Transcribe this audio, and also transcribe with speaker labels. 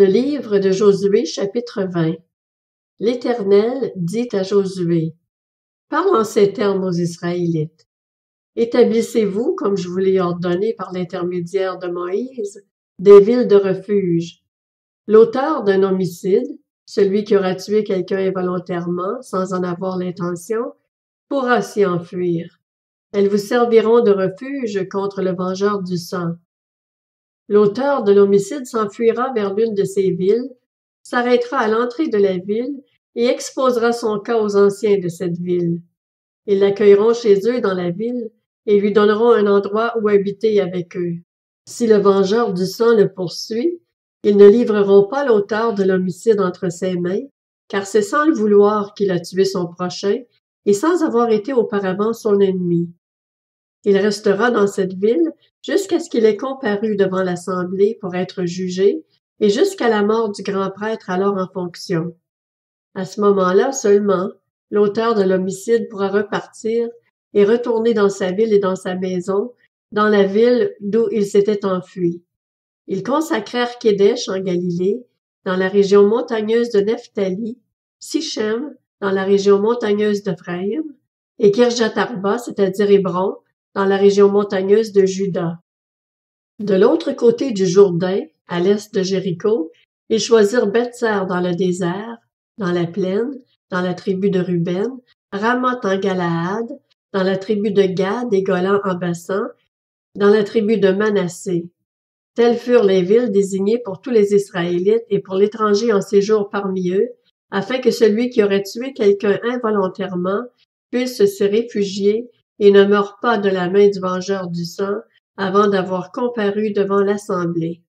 Speaker 1: Le livre de Josué chapitre 20 L'Éternel dit à Josué, Parle en ces termes aux Israélites. Établissez-vous, comme je vous l'ai ordonné par l'intermédiaire de Moïse, des villes de refuge. L'auteur d'un homicide, celui qui aura tué quelqu'un involontairement sans en avoir l'intention, pourra s'y enfuir. Elles vous serviront de refuge contre le vengeur du sang. L'auteur de l'homicide s'enfuira vers l'une de ces villes, s'arrêtera à l'entrée de la ville et exposera son cas aux anciens de cette ville. Ils l'accueilleront chez eux dans la ville et lui donneront un endroit où habiter avec eux. Si le vengeur du sang le poursuit, ils ne livreront pas l'auteur de l'homicide entre ses mains, car c'est sans le vouloir qu'il a tué son prochain et sans avoir été auparavant son ennemi. Il restera dans cette ville jusqu'à ce qu'il ait comparu devant l'Assemblée pour être jugé et jusqu'à la mort du grand prêtre alors en fonction. À ce moment-là seulement, l'auteur de l'homicide pourra repartir et retourner dans sa ville et dans sa maison, dans la ville d'où il s'était enfui. Ils consacrèrent Kédesh en Galilée, dans la région montagneuse de Nephtali, Sichem, dans la région montagneuse d'Ephraïm, et Kirjatarba, c'est-à-dire Hébron, dans la région montagneuse de Juda. De l'autre côté du Jourdain, à l'est de Jéricho, ils choisirent Betzer dans le désert, dans la plaine, dans la tribu de Ruben, Ramoth en Galaad, dans la tribu de Gad et Golan en Bassan, dans la tribu de Manassé. Telles furent les villes désignées pour tous les Israélites et pour l'étranger en séjour parmi eux, afin que celui qui aurait tué quelqu'un involontairement puisse se réfugier et ne meurt pas de la main du vengeur du sang avant d'avoir comparu devant l'assemblée.